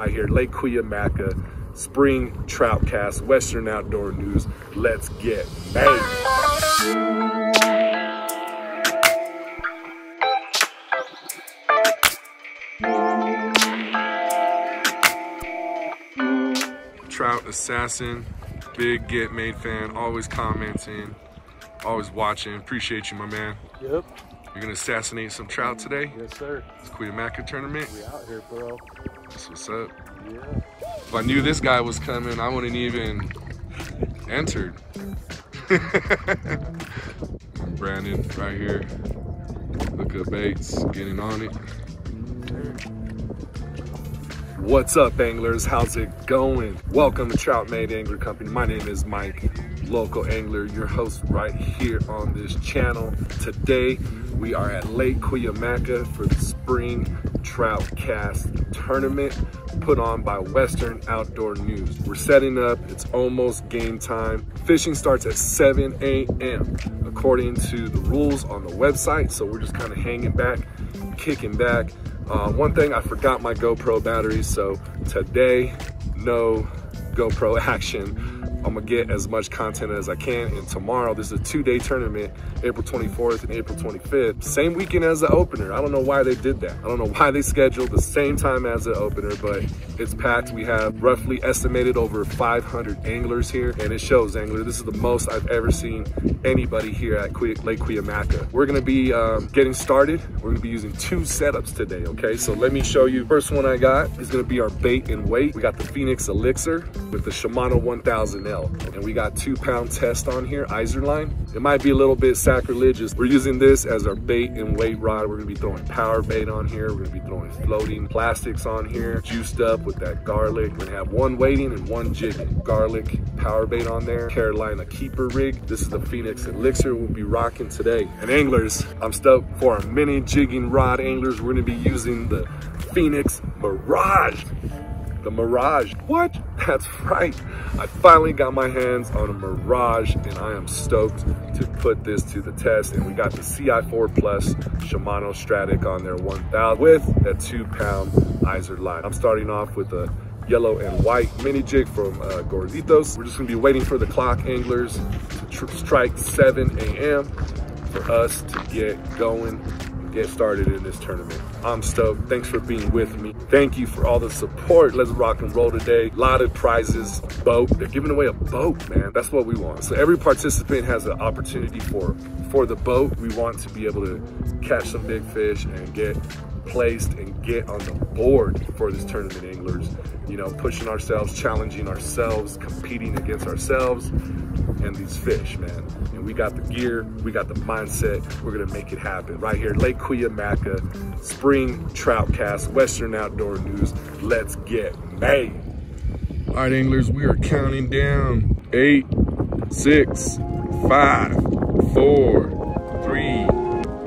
right here, Lake Cuyamaca, Spring Trout Cast, Western Outdoor News. Let's get made. Trout Assassin, big Get Made fan, always commenting, always watching. Appreciate you, my man. Yep. You're gonna assassinate some trout today? Yes, sir. It's Cuyamaca tournament. We out here, bro. That's what's up. Yeah. If I knew this guy was coming, I wouldn't even entered. I'm Brandon right here. Look at Bates getting on it. What's up, anglers? How's it going? Welcome to Trout Made Angler Company. My name is Mike, local angler, your host right here on this channel. Today, we are at Lake Cuyamaca for the Spring Trout Cast Tournament put on by Western Outdoor News. We're setting up, it's almost game time. Fishing starts at 7 a.m. according to the rules on the website. So we're just kind of hanging back, kicking back. Uh, one thing, I forgot my GoPro batteries, so today, no GoPro action. I'm gonna get as much content as I can. And tomorrow, this is a two day tournament, April 24th and April 25th. Same weekend as the opener. I don't know why they did that. I don't know why they scheduled the same time as the opener, but it's packed. We have roughly estimated over 500 anglers here, and it shows angler. This is the most I've ever seen anybody here at Lake Cuyamaca. We're gonna be um, getting started. We're gonna be using two setups today, okay? So let me show you. First one I got is gonna be our bait and weight. We got the Phenix Elixir with the Shimano 1000L. And we got two pound test on here, Izorline. It might be a little bit sacrilegious. We're using this as our bait and weight rod. We're gonna be throwing power bait on here. We're gonna be throwing floating plastics on here, juiced up with that garlic. We're gonna have one weighting and one jigging. Garlic power bait on there, Carolina keeper rig. This is the Phenix Elixir we'll be rocking today. And anglers, I'm stoked for our mini jigging rod anglers. We're gonna be using the Phenix Mirage the Mirage. What? That's right. I finally got my hands on a Mirage and I am stoked to put this to the test. And we got the CI4 Plus Shimano Stradic on there 1000 with a two pound Izorline. I'm starting off with a yellow and white mini jig from uh, Gorditos. We're just gonna be waiting for the clock anglers to strike 7 a.m. for us to get going get started in this tournament. I'm stoked. Thanks for being with me. Thank you for all the support. Let's rock and roll today. A lot of prizes, boat. They're giving away a boat, man. That's what we want. So every participant has an opportunity for, for the boat. We want to be able to catch some big fish and get placed and get on the board for this tournament anglers. You know, pushing ourselves, challenging ourselves, competing against ourselves and these fish, man. And we got the gear, we got the mindset, we're gonna make it happen. Right here, Lake Cuyamaca, Spring Trout Cast, Western Outdoor News. Let's get made. All right, anglers, we are counting down. Eight, six, five, four, three,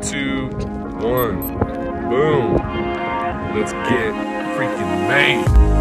two, one. Boom. Let's get freaking made.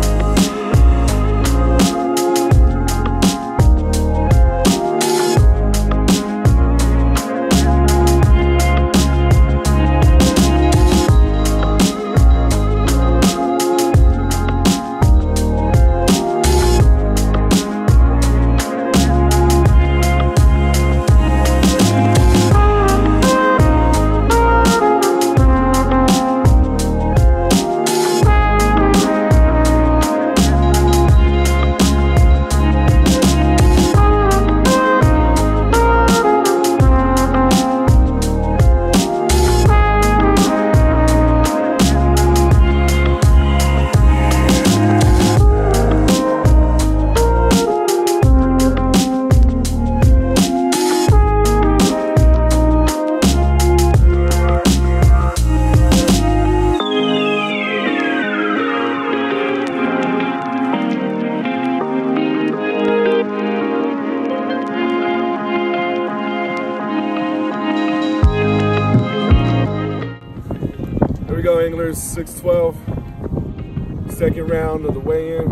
612. Second round of the weigh-in.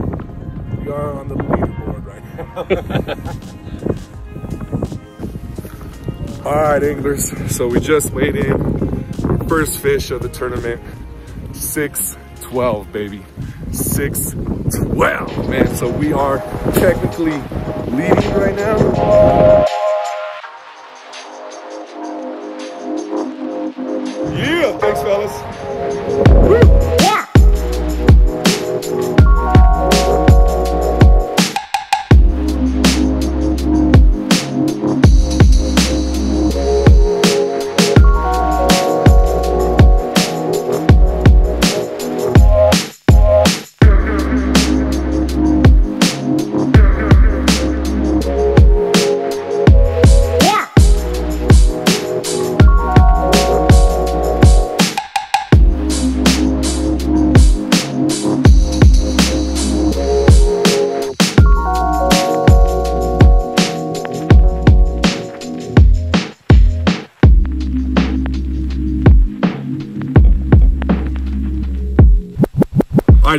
We are on the leaderboard right now. All right, anglers. So we just weighed in. First fish of the tournament. 612, baby. 612, man. So we are technically leading right now. Yeah, thanks fellas.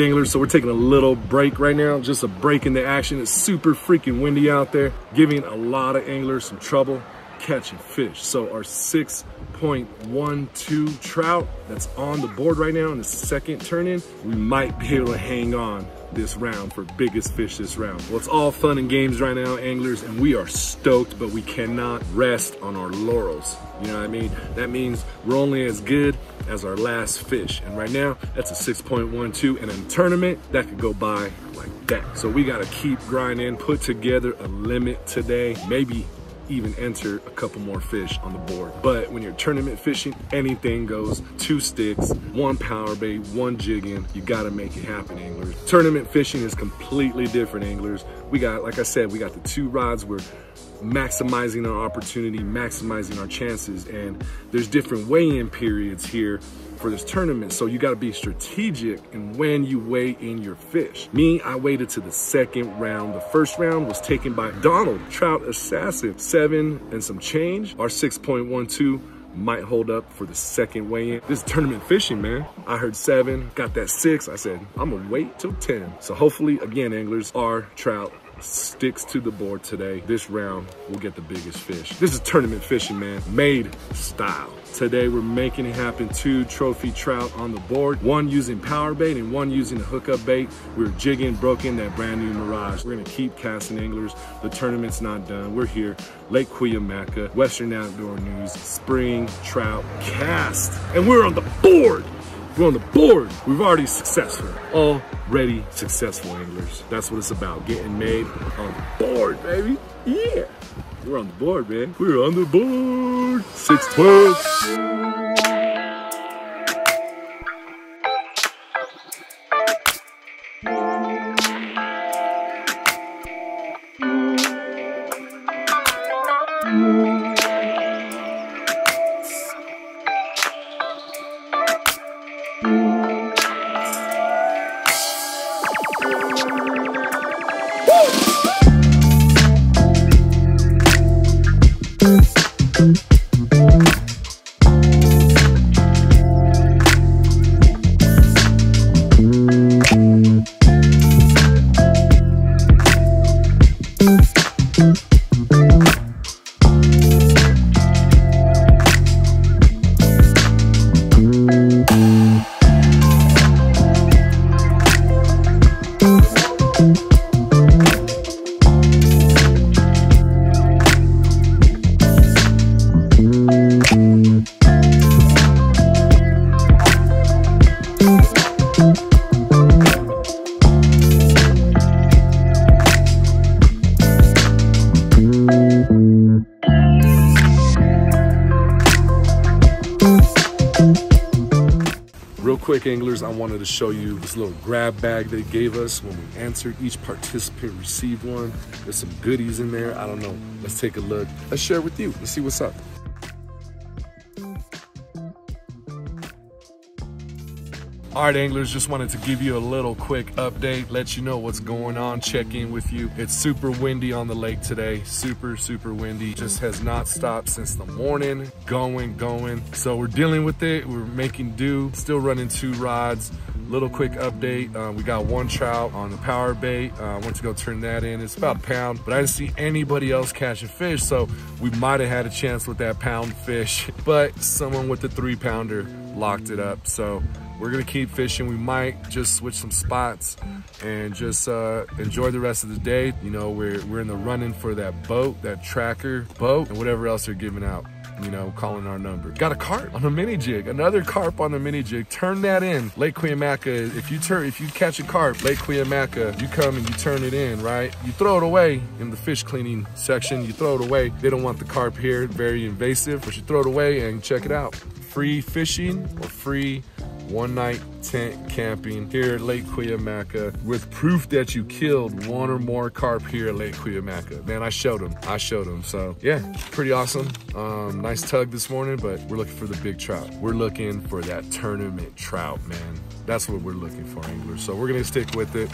Right, anglers, so we're taking a little break right now, just a break in the action. It's super freaking windy out there, giving a lot of anglers some trouble catching fish. So our 6.12 trout that's on the board right now in the second turn in, we might be able to hang on this round for biggest fish this round. Well, it's all fun and games right now, anglers, and we are stoked, but we cannot rest on our laurels. You know what I mean? That means we're only as good as our last fish. And right now, that's a 6.12. And in a tournament, that could go by like that. So we gotta keep grinding, put together a limit today, maybe even enter a couple more fish on the board. But when you're tournament fishing, anything goes. Two sticks, one power bait, one jigging. You gotta make it happen, anglers. Tournament fishing is completely different, anglers. We got, like I said, we got the two rods. We're maximizing our opportunity, maximizing our chances. And there's different weigh-in periods here for this tournament. So you gotta be strategic in when you weigh in your fish. Me, I waited to the second round. The first round was taken by Donald, Trout Assassin, seven and some change. Our 6.12 might hold up for the second weigh-in. This tournament fishing, man. I heard seven, got that six. I said, I'm gonna wait till 10. So hopefully, again, anglers, our trout sticks to the board today. This round, we'll get the biggest fish. This is tournament fishing, man, made style. Today, we're making it happen. Two trophy trout on the board, one using power bait and one using a hookup bait. We're jigging, broken that brand new Mirage. We're gonna keep casting anglers. The tournament's not done. We're here, Lake Cuyamaca, Western Outdoor News, spring trout cast. And we're on the board. We're on the board. We've already successful. Already successful anglers. That's what it's about. Getting made on the board, baby. Yeah. We're on the board, man. We're on the board. 612. Real quick, anglers, I wanted to show you this little grab bag they gave us when we answered. Each participant received one. There's some goodies in there. I don't know. Let's take a look. Let's share with you. Let's see what's up. All right, anglers, just wanted to give you a little quick update, let you know what's going on, check in with you. It's super windy on the lake today, super, super windy. Just has not stopped since the morning, going, going. So we're dealing with it, we're making do, still running two rods. Little quick update, uh, we got one trout on the power bait. I uh, went to go turn that in, it's about a pound, but I didn't see anybody else catching fish, so we might have had a chance with that pound fish, but someone with the three pounder locked it up. So we're gonna keep fishing. We might just switch some spots and just uh, enjoy the rest of the day. You know, we're, we're in the running for that boat, that tracker boat, and whatever else they're giving out you know, calling our number. Got a carp on a mini jig, another carp on the mini jig. Turn that in. Lake Cuyamaca, if you turn, if you catch a carp, Lake Cuyamaca, you come and you turn it in, right? You throw it away in the fish cleaning section. You throw it away. They don't want the carp here, very invasive, but you throw it away and check it out. Free fishing or free one night tent camping here at Lake Cuyamaca with proof that you killed one or more carp here at Lake Cuyamaca. Man, I showed them. I showed them. So yeah, pretty awesome. Um, nice tug this morning, but we're looking for the big trout. We're looking for that tournament trout, man. That's what we're looking for, anglers. So we're gonna stick with it.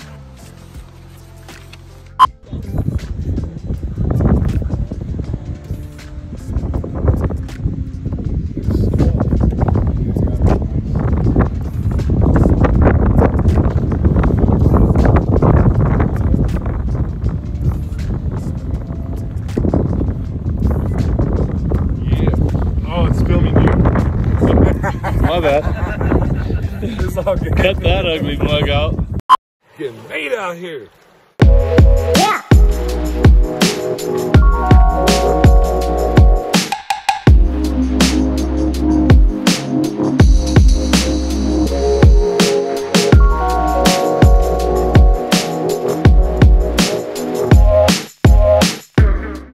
Cut that ugly mug out. Getting made out here. Yeah.